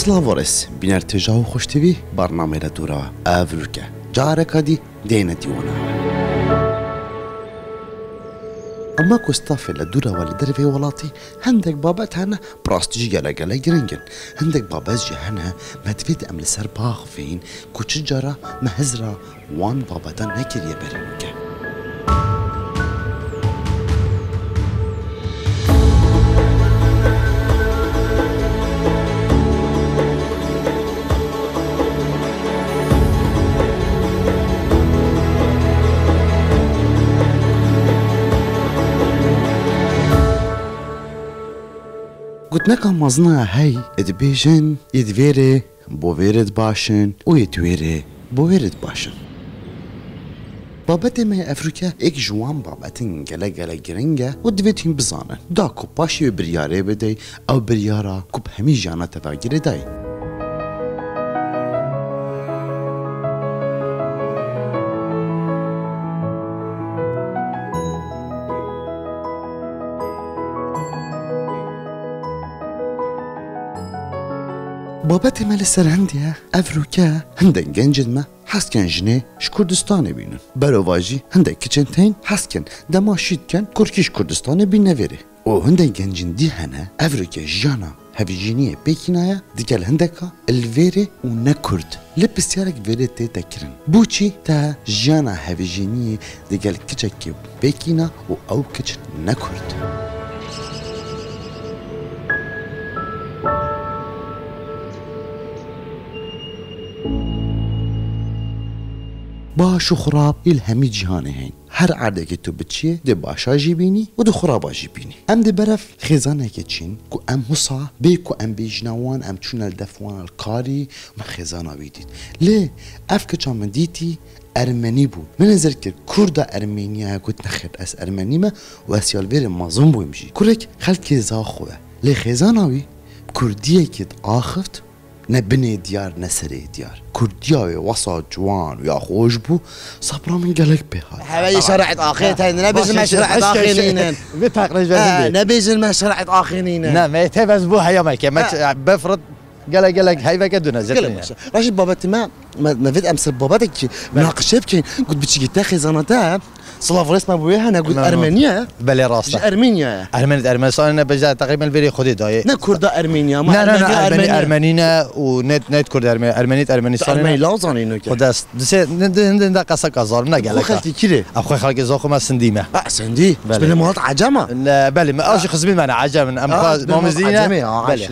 سلاڤڕس بینەر توێژا و خوشتوی بەرنمەیە لە دوورەوە ئاڤورکە جارەکە دی دێنەتیوەنەوە. ئەمە کۆستافێ لە دوورەوە لە دەرێ وڵاتی هەندێک بابەت هەنە پراستیژی گەلەگەلەی گرنگن هەندێک بابەتجی هەنە مەتوێت ئەم لەسەر باخفین کوچ جارە مەهزرا وان بابەتە نەکردە بەرمکە. Gotneka maznaħej id-bieġen jidveri bovered baxen u jidveri bovered baxen. Babete me Afrika ek juan babetin gele gele giringe u dvetin bizanen. Da kupaşı biryare bedey ev biryara kup hemi jana tevagir edey. بابت مال سر هندیه افروکه هندن گنجد ما حسکن جنه ش کردستان بینن. برو واجی هندن کچنتین حسکن دماشید کن کرکیش کردستان بینه وری و هندن گنجین دی هنه افروکه جانا هفجینیه پیکینایا دیگل هندکا الویری و نه کرد لپسیارک ویری تی بوچی تا جانا هفجینیه دیگل کچکی پیکینا و او کچ نه باش وخراب الهمی جهانه هین. هر عرده که تو بچیه ده باشا جیبینی و ده خرابا جیبینی ام ده برف خیزانه که چین که ام حسا بی که ام بیجنوان ام چون الدفوان الکاری من خیزانه بیدید لی اف که چامن دیتی ارمني بود. من نذكر كردا ارمينيا گوت نخیر اس ارمني ما و اسیال بیر مازون بو يمشي كورك خلت كي زاخوه خیزانه بی کردیه که آخفت نه بني ديار نه سري ديار كرديا وسط جوان ويا خوش بو صبرا من قلق بها هذا شرعت آخرتين نبيز مشرعت آخرين بتقريش آه، بس نبيز مشرعت آخرين نه ما يتبز بو هيا ما كي ما بفرض قال قال هاي بقى دون زين راشد بابا ما سلافريس ما بويها أنا قلت ارمينيا بلي راسك ارمينيا ارمينيا ارمينيا صار أنا بجا تقريبا الفيري خذي داي نا كرد ارمينيا ما نا ارمينيا ارمينيا و نت كرد ارمينيا ارمينيا ارمينيا صار ارمينيا لا زاني نو خدا دس ند قصا كازار منا قالك اخو خالتي كيري اخو خالك زوخو ما سندي ما سندي بلا مرات عجمه بلي ما أجي خزمين معنا عجما ام ما مزينا بالي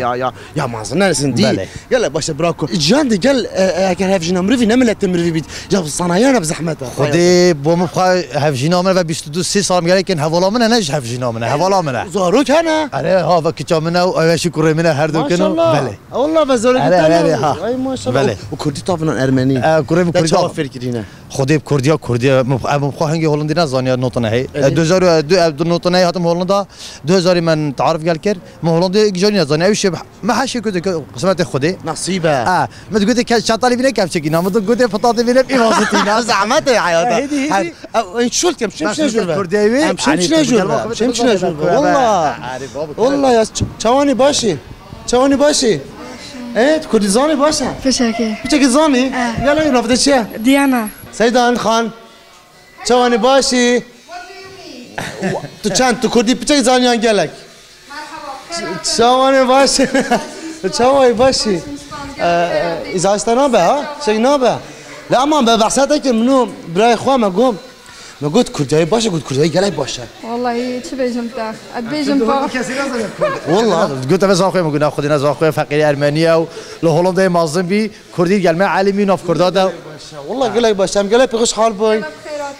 يا يا ما زنا سندي يلا باش براكو جاندي قال كان هاف جنا مريفي نملت مرفي بيت جاب الصنايع بزحمتها خدي بو مبقى هفجينا من و 22 سی سال میگه که حوالا منه نه هفجینا منه حوالا منه زاروك انا آره ها و کچا منه و اوشی کوره منه هر دو الله بله. والله بزاروك آره، آره، آره، ها. بله. وكردي طبعا ارمني اه، کوره لا کوره توافر كدينا خودی کردیا کردیا مبخا هنگی هولندی نه زانیا نوتنه هی. اه. 2000 دو نوتنه هی هاتم هولندا. 2000 من تعرف قال كر ما هولندی جونی نه زانیا وش ما حشی کد قسمت خودی. نصيبه اه ما تقول لك شاطالي بينا كيف شكينا ما تقول لك فطاطي بينا في واسطينا زعمتها يا حياتي هيدي- هيدي. شو كم شو مش نجور مش مش نجور مش مش نجور والله. والله يا چواني باشي چواني باشي ايه كردي زاني باشا فشاكي بچه زاني يلا رفضت چه ديانا سيدان خان چواني باشي تو چند تو کردی؟ بچه زانیان گلک. چواني باشي چواني باشي اذا استنابه ها؟ شيء نابه. لا اما ببحثاتك منو براي اخوان ما قلت كردي باشه قلت كردي قلك باشه. والله تبيجم تاخ اتبيجم فوق والله. قلت بس اخوي مقول ناخذ ناس اخوي فقير ارمنيا ولهولندا مازن بي كردي قال ما عالمين اوف كردادا والله قلك باشه. هم قلك بخش حال باي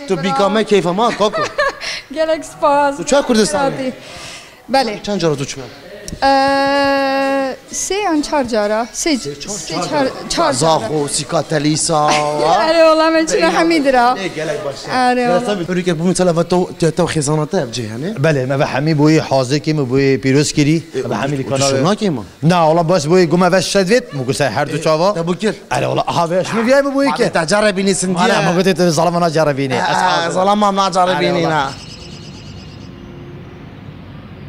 تو بیکامه کیف ما کاکو. گلک سپاس. تو چه کردستانی؟ بله. چند جا رو تو چه؟ سه آن چهار جارا؟ سه سه چهار چهار جارا. زاخو سیکاتلیسا. آره والله من چرا حمید را آره والله. بری که بومی تلا تو تو خزانته بجه یعنی؟ بله ما به همین بوی حاضر که ما بوی پیروز کری به همین شنا کانال که ما نه والله بس بوی گم وش شدویت مو گسه هر دو چاوا. تبو کر آره والله. ها بهش می بیای بوی که؟ تجربه بینی انا ما سندیا قلت ظلم ظلام ما نجربینی نه.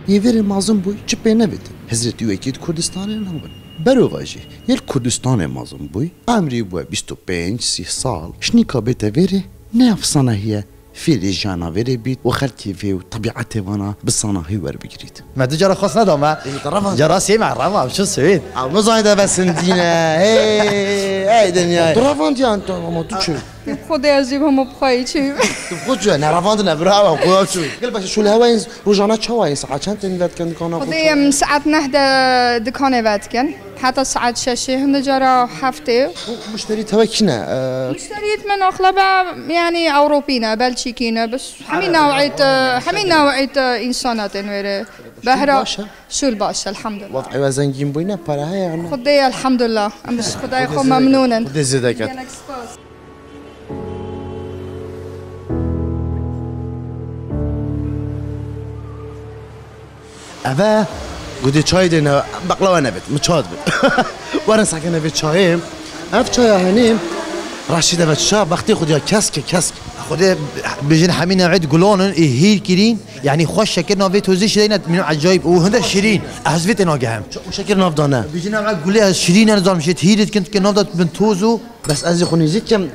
یه مازم بوی چه نبید حضرت وکید کردستان نبود برو واجی. یل کردستان مازم بوی. امری بوی 25 30 سال. شنیکا بیت ویری نه افسانه هیه. فیلی جانا ویری بید. و خلکی فی و طبیعت وانا بسانه ور بگیرید. ما تجرى خصنا دوما طرفها. جرى سيمع رما شو سويت او نزایده بس سندینه هی ای دنیا درافان دیان تو ما تو چه؟ خذي اجيبهم بخوي شي بخوت انا رافضنا براوا وخوت شوي قلبك شو الهواينز رجعنا هواينز عشان تنفات كان كنا خذي من ساعة نهدا دكانة فاتكن حتى الساعة شاشة هنا جرى حفتي مشتريت كنا مشتريت من أغلبها يعني أوروبينا بلجيكينا بس حمي نوعية حمي نوعية إنسانات غير بهرا شو الباشا الحمد لله وضعي وزنجين بينا برا هي خدي الحمد لله مش خدي خو ممنونة خدي زيدك اوه گودی چای دینه بقلاوه نبید مچاد بید وارن سکنه بید چایم اف چای هنیم رشیده و چا وقتی خود یا کسک کسک خد بيجين حمين عيد قولون هير كيرين يعني خوش شكل نوفي توزي شرينا من عجايب وهذا شيرين أهزفت ناقهم و شکر ناف دانه؟ بيجينا معك قولي شيرين أنا زام شيت هيرت كنت كنافدة من توزو. بس از خونیزی کم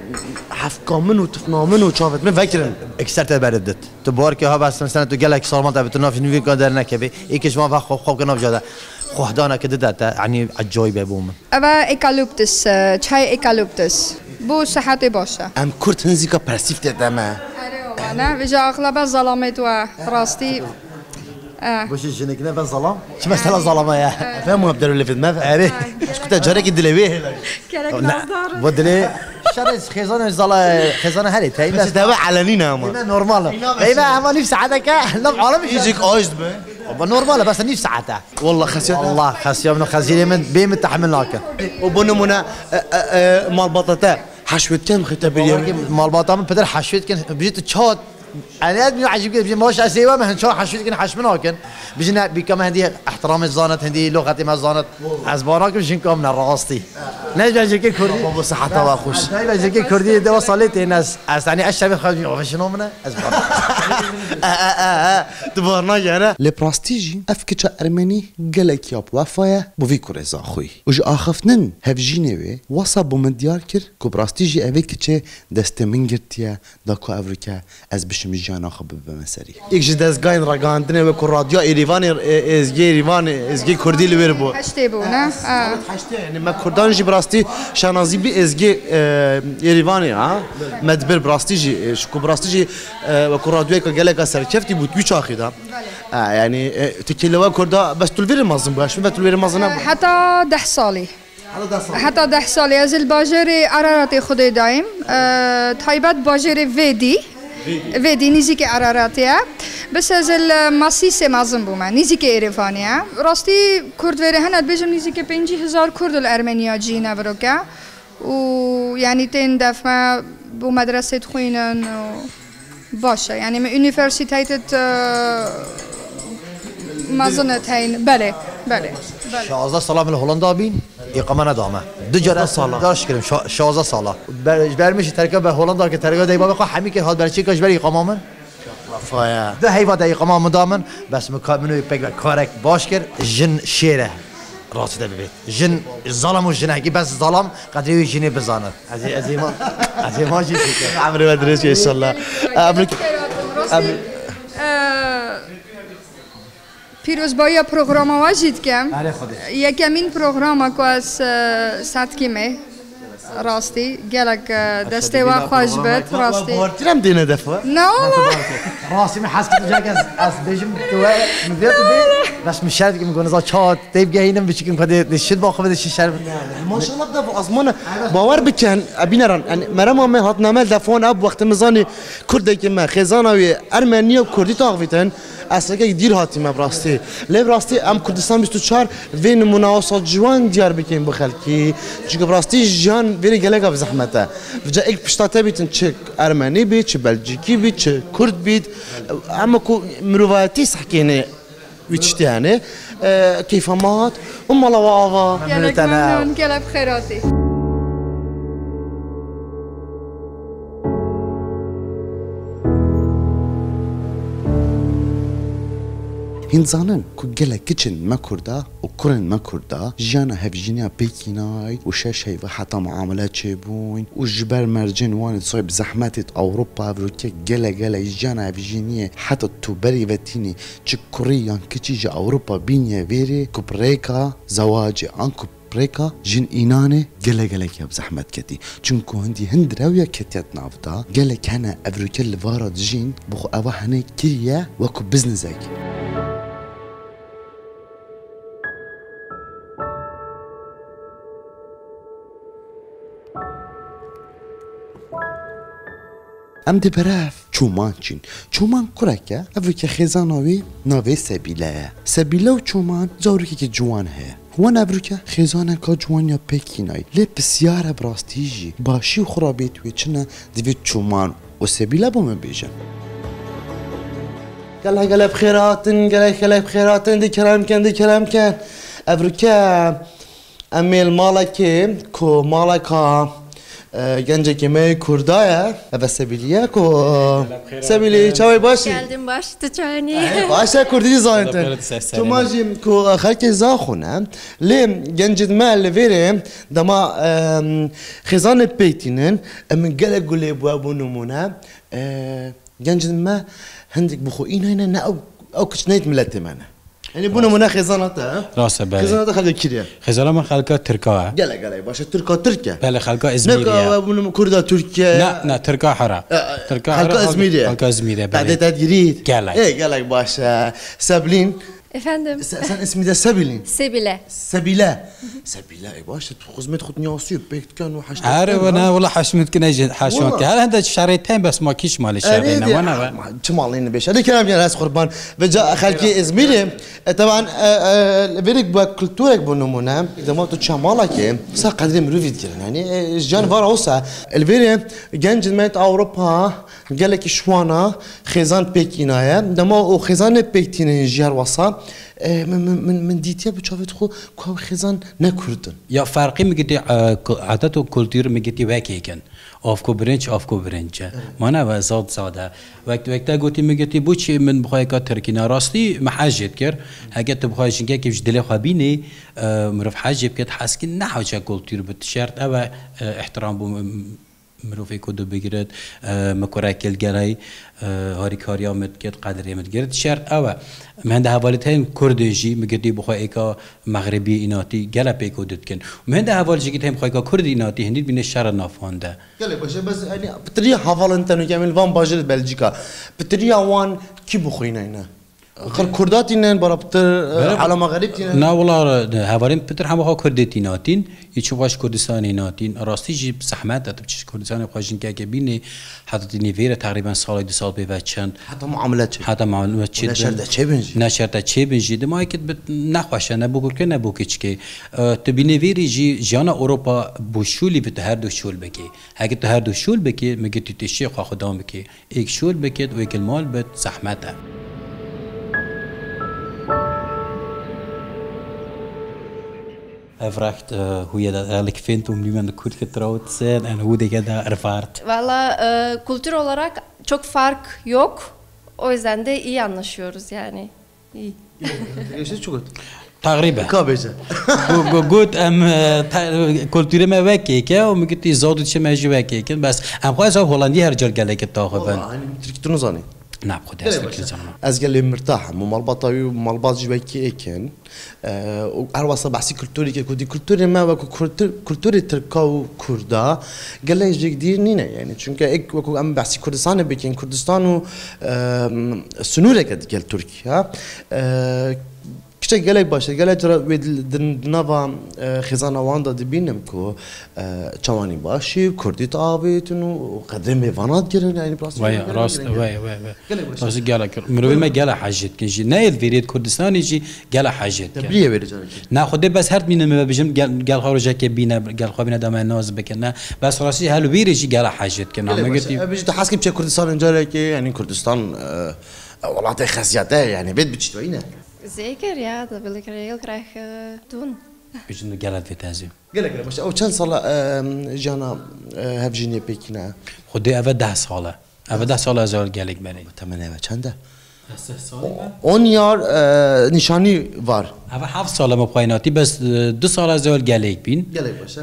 حفکامن و تفنامن و چافت من فکرن اكسرت بردت تبارك ها بس مثلا تو قالك صار ما بتناف نوي قادر نكبي ايكش ما فخ خو كناف جدا خوهدانا كده داتا يعني عجايب ابوم اوا ايكالوبتس چای ايكالوبتس بوشة حتى بوشة أم كرد هنزيكا برسيف تدما أره أنا بجا أغلب الظلامات وراستي باش يجينك نبا ظلام؟ شو مثلا آه. ظلام يا فهموا بدلوا اللي في دماغ عارف اش كنت جارك دلي به كراك نظر بدلي شرس خزانه زلا خزانه هري تاي بس دواء علنينا ما. نورمال. ايوا ما نفس عادك لا عالم يجيك اوجد نورمال بس نيش ساعتها. والله خسينا والله خسينا من بيم تحملناك وبنو منا مال بطاطا. حشوتين ختبرية مال بطاطا من بدر حشوت كان بجيت تشوت. أنا أدمي عجيب كده ماش اسيوا ما هنشرح شو كنا حش منها كن بجنا بكم هدي احترام زانت هدي لغه ما زانت از باراك بجين كم نراستي نجم جيك كردي. بابا صحة توا خوش نجم جيك كردي ده وصلت الناس از يعني أشرب خالد وفش نومنا از تبارنا آه، آه، آه، جانا لبراستيجي افكتش ارمني قالك ياب وفايا بوفي كوريزا خوي وج اخفنن هفجيني وصا بومديار كر كو براستيجي افكتش دستمنجرتيا داكو افريكا از بش گشتم مجانا خب مسری یک جد از گاین را گاندنه و کور رادیو ایریوان از ایریوان ازگی کردی لور بو. هشته بو نه؟ آه. هشته یعنی ما کردان جی براستی بي بی ازگی آه، ایریوان ها آه. مدبر براستی جی شکو براستی جی و کور رادیو که گله کا سرچفتی بود وی چاخی دا. یعنی تکلوا کردا بس تلفير مازن باش و تلویر مازن حتى ده صالي حتى ده سالی. از الباجر عرارت خدي دايم تايبات باجري فيدي فيدي نيزيكي عراراتيا بس از الماسيسي مازن بوما نيزيكي ايريفانيا راستي كرد ويري هنا بيجم نيزيكي بينجي هزار كرد الارمنيا جينا بروكا ويعني تين دفعة بمدرسة خوينن و باشه يعني من يونيفرسيتيت ما ظنت هين بله بله بله 16 ساله من هولندا بین اقامه ندامه دو جرا ساله داشت کردم شا- 16 ساله بر برمیشه ترکه به هولندا که ترکه دیبا بخوا همین که حال برچی کاش بر اقامه من فايا ده هیوا ده اقامه من دامن بس مکا منو پک کارک باش کرد جن شیره راست ده ببید جن ظلم و جنگی بس ظلم قدری جنی بزاند از از ما از ما جی ان شاء الله امريكا پیروز با یا پروگرام ها جید کم؟ آره خودش. یکمین پروگرام که از سات کیمه راستی گلک دسته و خوش بد راستی. بارتیرم دینه دفعه نه والله راسي ما حاسس كنت جاك از بيجم مدير بس مش شرط يقول نزا شات تيب جاينا بشكل كده الشد باخذ هذا الشيء شرط ماشاءالله دفع ازمانه باور بکن ابینران مرا ما هات نامل دفعون اب وقت مزانی کرده که ما خزانه ارمنی و کردی تاغویتن اصلا که دیر هاتی ما براستی لی براستی ام کردستان 24 وین مناوسات جوان دیار بکن بخلکی چون براستی جان ویری گلگا بزحمته وجا ایک پشتاته بیتن چه ارمنی بید چه بلژیکی بید چه کرد بید اما کو مروایتی سحکینه ویچتی يعني آه كيف مات ام الله وافا گلک ممنون گلک هنزانن كو جلا كيتشن ما كردا وكرن ما كردا جانا هفجينيا بيكيناي وشاش هيفا حتى معاملات أو جبر مرجن وان صعب زحمات أوروبا فروتيا جلا جلا جانا هفجينيا حتى توبري فتيني تشكوريان جا أوروبا بينيا فيري زواج أن انكو بريكا جن إنانة جلا جلا كيا بزحمة كتي. چونكو هندي هند راوية كتيات نافتا جلا كان أفريكا الفارد جين بو أوا هنا كريا وكو بزنزاكي دی برف چومان چین چومان کرکه اوی که خزاناوی ناوی سبیله سبیله و چومان زاروکی که جوان وان افرو که خزانه که جوان یا پکینای لی بسیار براستیجی باشی و خرابیت وی چنه دیوی چومان و سبیله بومه بیجن قال قال بخيراتن قال قال بخيراتن دي كلام كان دي كلام كان افريكا امیل مالکی کو مالکا گنجه که می کردایه و سبیلیه کو سبیلی چاوی باشی Geldim başta çani. باشه کردی زاینتن تو ماجی کو خلک زاخونه لیم گنج ما فيري دما خزان بيتينن من قال قولي بوابو نمونا گنج ما هندك بخو این هنا نا او او كشنيت ملتي معنا يعني بونا منا خزاناتا راسه بله خزاناتا خلق كريا خزانة من خلقها تركا. قلا قلا باشا تركا تركيا. بله خلقها إزميريا نكا بونا كردا تركيا. لا لا تركا حرا. أه، أه، تركا حرا. خلقها إزميريا خلقها إزميريا بعد تدقريت قلا إيه قلا باشا آه، سابلين. Efendim? Sen, sen ismi de Sebil'in. Sebile. Sebile. Sebile ايوا واش خدمت خدني اونسيب كان وحشتك عارف أنا والله حشمت كنا أجي حاشونك هل عندك شريتين بس ما كيش مالي شرينا وأنا تمالين باش هذا كلام يا ناس قربان بجا خالكي زميلي طبعا فيريك بكولتورك بنمونا اذا ما تشمالك صح قدري مروفي يعني جان فاروسا الفيري جنج مات اوروبا قال لك شوانا خزان بيكينايا دما وخزان بيكتين جير وصا من من من من ديتيا بتشافت خو كو خزان نكردن يا فرقي مگتی عادت و کلتور مگتی وکی کن آف کو برنج آف کو برنج ما نه و زاد زاده وقت وقت گوتی مگتی بو چی من بخوای که ترکینا راستی محجت کر اگه تو بخوای شنگه که دل خبینه مرف حجب کت حس که نه حاجه کلتور بت شرط او احترام بو مروفی کدو بگیرد مکره کل گلای هاری کاریا مت کت قدری مت گرد شرط او من ده حوالت هن کردجی مگردی بخوای ایکا مغربی ایناتی گلا پیکو دت کن من ده حوال جگیت هم خواهی که کرد ایناتی هندید بین شر نافانده قال لك باشه بس يعني بتريا حافظ انت انه كامل فان باجر بلجيكا بتريا وان كي بخوينا هنا خل كرداتي نن برا بتر على مغربتي نه هواریم پتر هم بخوا کردتی ناتین یه چو باش کردستانی ناتین. راستی جی زحمت داد بچش کردستانی خواشین که که بینی حتی دینی ویره تقریبا سال دو سال به چند حتى معاملات حتی معلومات چی نشرده چه بنجي نشرده چه بنجی دما که بت نخواشه نبو که نبو کچ که تو بینی ویری جی جانا اروپا بوشولی به هر دو شول بکی اگه تو هر دو شول بکی میگه تو تشی خوا خدام بکی ایک شول بکید و ایک المال بت زحمته Hij vraagt uh, hoe je dat eigenlijk vindt om nu met de Koerd getrouwd te zijn en hoe je dat ervaart. Valla e, kültür olarak çok fark yok. O yüzden de iyi anlaşıyoruz yani. İyi. ايش شو قلت؟ تقریبا كابيجا گوت ام کلتور ما وکی که و میگه تی زاد چه مجی وکی که بس ام خواهد صاحب هلندی هر جال گله که تاخفن يعني تركت نظاني نه خود است که زنم از گلی مرتاح مو مالباطاوی و مالباط جوی کی اکن و هر واسه بحثی کلتوری که کردی کلتوری ما و کلتور کلتوری ترکا و کردا گله جدیر نینه. یعنی چون که اک وکو ام بحثی کردستان بکن. کردستان و سنوره که گل ترکیه. كشتك قالك باش قالك ترى دنافا خزانة واندا دبينم كو تشواني باشي كردي تعابيت انه قدمي فانات جرن يعني بلاص وي راس وي وي راس قالك مروي ما قال حاجت كي جي نايل فيريت كردستان جي قال حاجت تبليه بيرجع ناخذ بس هرت من ما بجم قال خرج كي بينا قال خو بينا دما ناز بكنا بس راسي هل بيرجي قال حاجت كنا ما قلت بيجي تحاسك كردستان يعني كردستان والله تخزياته يعني بيت بتشتوينه Zeker, ja, dat wil ik er heel graag eh, doen. Üçün gelek ve tenzim. Gelek ve başla. O çen sala cana hevjini pekine. Xuddi eve 10 sala. Eve 10 sala zor gelek beni. Temen eve çende? اون یار نشانی وار. اول هفت ساله ما پاییناتی بس دو سال از اول گلک بین. قال لك باش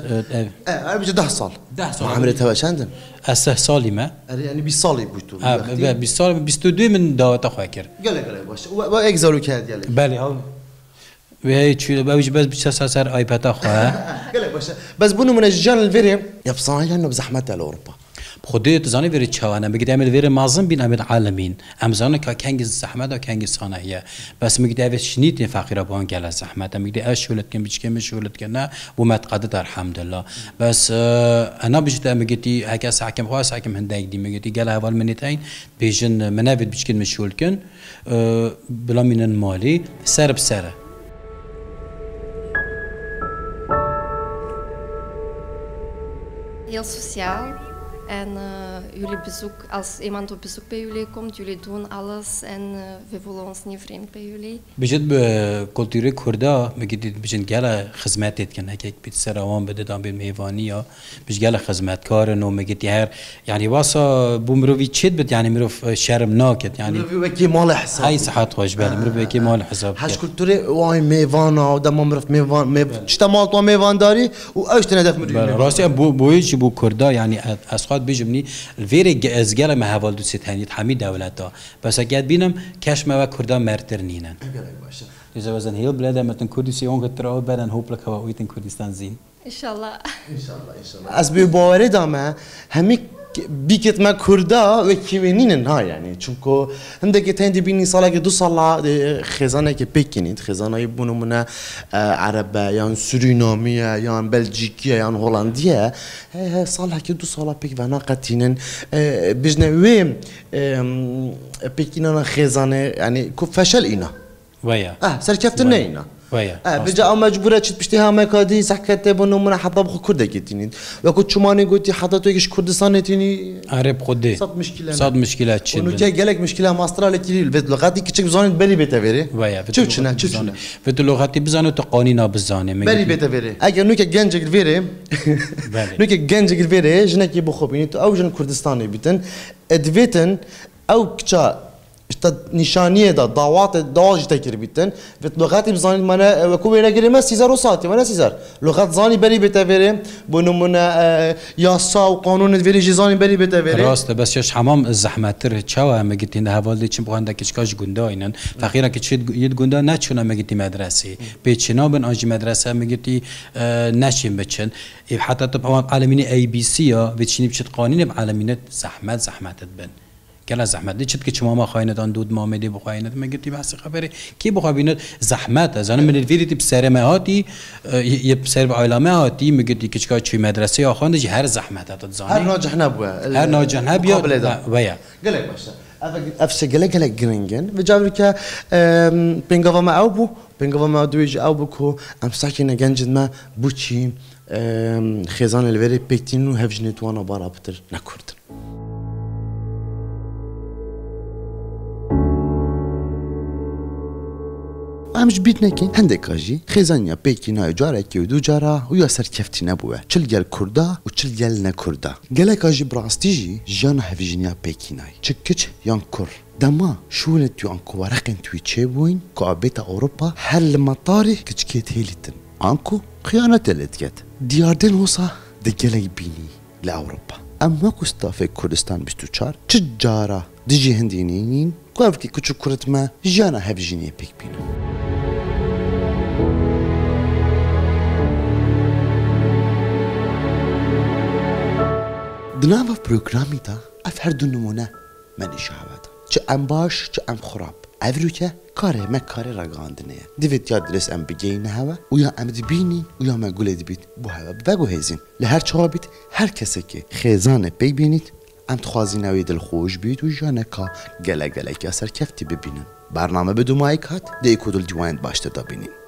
اه، بيجي 10 صال ده سال. عملتها چندن از سه سالی ما يعني بيصلي بوتو اه، 20 سال 22 من دعوت خواهی کرد. قال لك قال لك باش واك زالو كاد قال لك بله ها. و هی چی باوش بس بیشتر سر آیپد خواه. قال لك باش بس بونو من الجان الفيري يبصنا يعني بزحمتها لاوروبا خودی تو زنی وری چوانه. میگه دامل وری مازن بین امید عالمین. ام زنی که کنگ زحمت و کنگ سانهیه بس میگه دامل شنید نه فقیر اون گل زحمت. میگه اش شولت کن بیچ کمش ولت کن. نه و مت قدر الله بس آه، أنا بجد میگه دی هک ساکم خواه ساکم هندای دی میگه دی گل اول منیتین بیژن منابت بیچ کن مشول کن. آه، بلا من مالی. سر بسره Heel sociaal, En uh, jullie bezoek, als iemand op bezoek bij jullie komt, jullie doen alles en uh, we voelen ons niet vreemd bij jullie. بجد بكولتوري كوردا بجد بجن جالا خدمات كان هيك بيت سراوان بددان بالميفانية بج جالا خدمات كارن ومجد هر يعني واسا بومروفي تشد بت يعني مروف شرم ناكت يعني مروفي وكي مال حساب هاي صحات واش بالي مروفي وكي مال حساب هاش كولتوري واي ميفانا ودا مروف ميفان ميف شتا مالتو ميفان داري واش تنهدف مروفي راسي بو بويش بو كوردا يعني اسخ خواهد بیجم نی ویر ازگل ما هوال دوست هنید حمی دولت ها بس اگر بینم کش ما و کردان مرتر نینن اگر باشه دیزه وزن هیل بلده متن کردی سیون گتر أو بدن هوپلک هوا اویتن کردستان زین. Zien. Inshallah. از بی باوری دامه همی بیکت ما کردا و کیوینین ها یعنی چونکو هندگی تندی بینی سالا که دو سالا خزانه که بکنید خزانه بونو من عربه یا سورینامیه یا بلژیکیه یا هلندیه سالا که دو سالا پک و ناقتینن بجنه وی بکنن خزانه یعنی کو فشل اینا ويا اه سرکفتن نه اینا بجا او مجبوره چت پشتی همه کادی سحکت بونو من حتی بخو کرده گتینید و کو چمانی گوتی حتی تو یکش کردستان تینی عرب خودي صد مشكلة صد مشكلة تشد ونو جاي قالك مشكله ماسترا لك الفيت لغاتي كيتشك بزون بلي بيتا فيري ويا شوف شنا شوف شنا في اللغات بزانو تقانينا بزانه بلي بيتا فيري اجا نوكا جنجك الفيري بله. نوكا جنجك الفيري جنك يبو خوبيني تو او جن كردستاني بيتن ادفيتن او كتا اشتا نشانيه دا دعوات دواج تكر بيتن فيت لغاتي بزاني مانا وكو بينا قري ما سيزار وصاتي مانا سيزار لغات زاني بلي بيتا فيري بونو منا ياسا وقانون الفيري جي زاني بلي بيتا فيري راست بس يش حمام الزحمت تر چاو هم گیتی نه حوالی چیم بخوانده کچکاش گنده اینن فقیره که چید ید گنده نه چون هم گیتی مدرسه پیچنا بن آنجی مدرسه هم گیتی نشیم بچن حتی بخوام عالمین ای بی سی یا وچینی بچت قانین بعالمین زحمت زحمتت بن کلا زحمت دی چت که چما ما خواهیند آن دود ما میدی بخواهیند ما گیتی بحث خبره کی بخواه بیند زحمت از آن من الفیری تی بسر ما هاتی یه بسر عالمه هاتی میگیتی کچکا چی مدرسه جی هر زحمت هات هر زانی ناجح نبوه هر ناجح نبیا. ویا قالك باشا افسه قالك قالك جرينجن بجابر كا بينغوا ما او بو. بينغوا ما دويج او بو كو ام ساكينا جنجد ما بوچي خزان الفيري بيكتينو هفجنت وانا بارا بتر نكردن امش بیت نکن هندک راجی پیکی نه جارة که دو جارة و یا سرکفتی نبوه چل گل کردا و چل گل گله گلک راجی براستیجی جان هفیجنیا نه چکچ یان کر دما شون تو انکو ورقن توي تشيبوين كو أبيتا اروپا هل مطاري كتشكيت هيلتن أنكو خيانة الاتكات دياردن هوسا دقلي بيني لاوروبا أما كوستا في كردستان بستوشار دیجی هندی نینین كو افكي کرد ما جانا هفجینی پیک بينا دناوا پروگرامی تا اف هر دو نمونه من شهوت چه ام باش چه ام خراب. افرو که کاره ما کاره رگاندنه دیوید یا درس ام بگین هوا و یا ام دبینی و یا ما گله دبیت بو هوا بگو هزین. لهر چه بیت هر کسی که خیزانه پی بینید ام تخوازی نوی دل خوش بید و جانه کا گله گله که اثر کفتی ببینن. برنامه بدو مایک هات دیکو دل جوایند باشته دا بینین.